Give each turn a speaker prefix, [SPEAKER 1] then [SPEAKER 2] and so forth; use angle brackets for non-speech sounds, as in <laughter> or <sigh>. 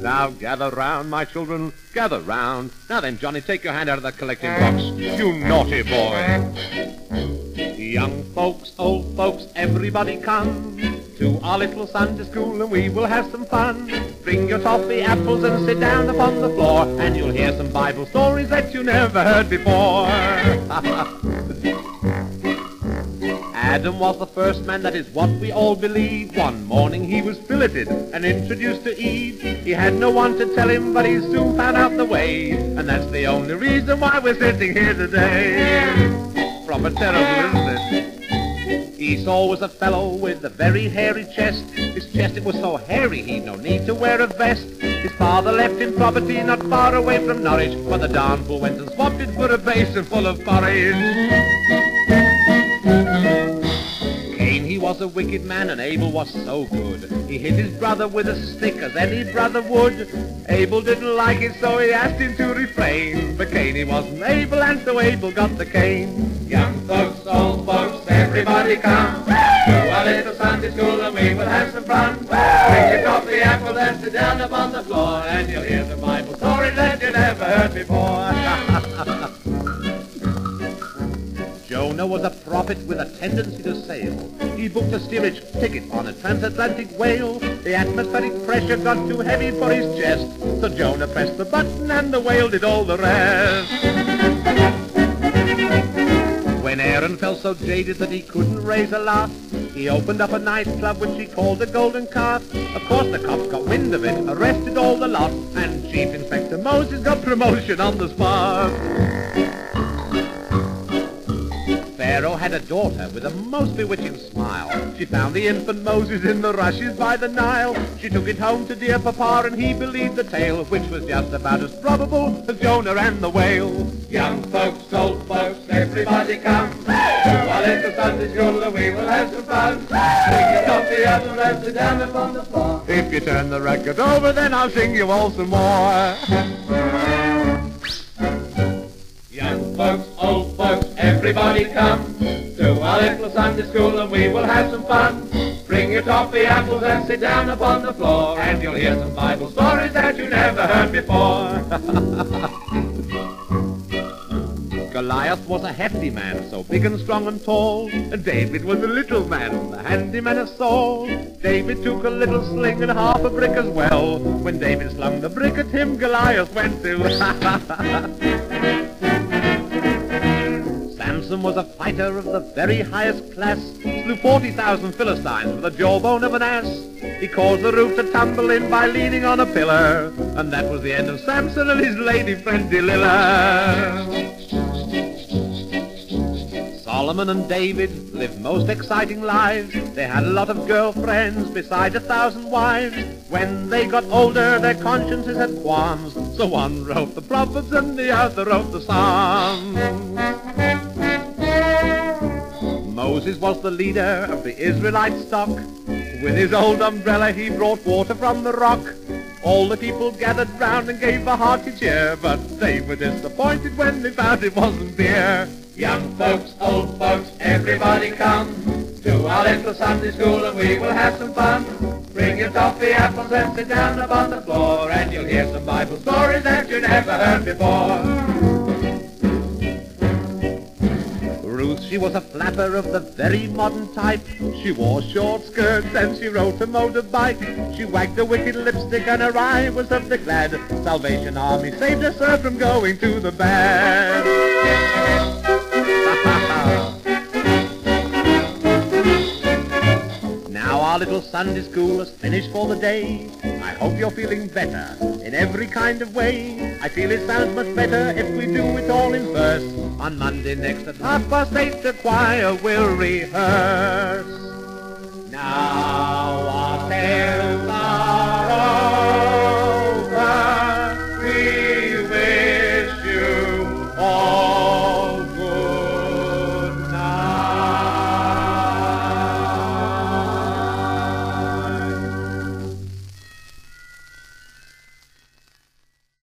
[SPEAKER 1] now gather round, my children, gather round. Now then, Johnny, take your hand out of the collecting box. You naughty boy. Young folks, old folks, everybody come to our little Sunday school and we will have some fun. Bring your toffee apples and sit down upon the floor and you'll hear some Bible stories that you never heard before. <laughs> Adam was the first man, that is what we all believe. One morning he was filleted and introduced to Eve. He had no one to tell him, but he soon found out the way. And that's the only reason why we're sitting here today. Proper terrible, isn't it? Esau was a fellow with a very hairy chest. His chest, it was so hairy he'd no need to wear a vest. His father left him property not far away from Norwich, but the darn fool went and swapped it for a basin full of porridge. Was a wicked man, and Abel was so good. He hit his brother with a stick, as any brother would. Abel didn't like it, so he asked him to refrain. But he wasn't able, and so Abel got the cane.
[SPEAKER 2] Young folks, old folks, everybody come to our little Sunday school and we will have some fun. Bring your coffee, apples and sit down upon the floor and you'll hear the Bible stories that you never heard before. <laughs>
[SPEAKER 1] Jonah was a prophet with a tendency to sail. He booked a steerage ticket on a transatlantic whale. The atmospheric pressure got too heavy for his chest, so Jonah pressed the button and the whale did all the rest. When Aaron felt so jaded that he couldn't raise a laugh, he opened up a nightclub which he called the Golden Calf. Of course the cops got wind of it, arrested all the lot, and Chief Inspector Moses got promotion on the spot. Daughter with a most bewitching smile. She found the infant Moses in the rushes by the Nile. She took it home to dear Papa and he believed the tale, which was just about as probable as Jonah and the whale.
[SPEAKER 2] Young folks, old folks, everybody come to our little Sunday school and we will have some fun. Bring your coffee, apples and sit down upon the floor.
[SPEAKER 1] If you turn the record over, then I'll sing you all some more.
[SPEAKER 2] Young folks, old folks, everybody come to our little Sunday school and we will have some fun. Bring your toffee apples and sit down upon the floor and you'll hear some Bible stories that you never heard before. <laughs>
[SPEAKER 1] Goliath was a hefty man, so big and strong and tall. And David was a little man, the handyman of Saul. David took a little sling and half a brick as well. When David slung the brick at him, Goliath went to. <laughs> Samson was a fighter of the very highest class, slew 40,000 Philistines with the jawbone of an ass. He caused the roof to tumble in by leaning on a pillar, and that was the end of Samson and his lady friend Delilah. Solomon and David lived most exciting lives. They had a lot of girlfriends besides a thousand wives. When they got older, their consciences had qualms. So one wrote the Proverbs and the other wrote the Psalms. Moses was the leader of the Israelite stock. With his old umbrella he brought water from the rock. All the people gathered round and gave a hearty cheer, but they were disappointed when they found it wasn't beer.
[SPEAKER 2] Young folks, old folks, everybody come to our little Sunday school and we will have some fun. Bring your toffee, apples and sit down upon the floor and you'll hear some Bible stories that you never heard before.
[SPEAKER 1] She was a flapper of the very modern type. She wore short skirts and she rode a motorbike. She wagged a wicked lipstick and her eye was of the glad. Salvation Army saved her, sir, from going to the bad. Our little Sunday school has finished for the day. I hope you're feeling better in every kind of way. I feel it sounds much better if we do it all in verse. On Monday next at half past eight, the choir will rehearse. Now ourselves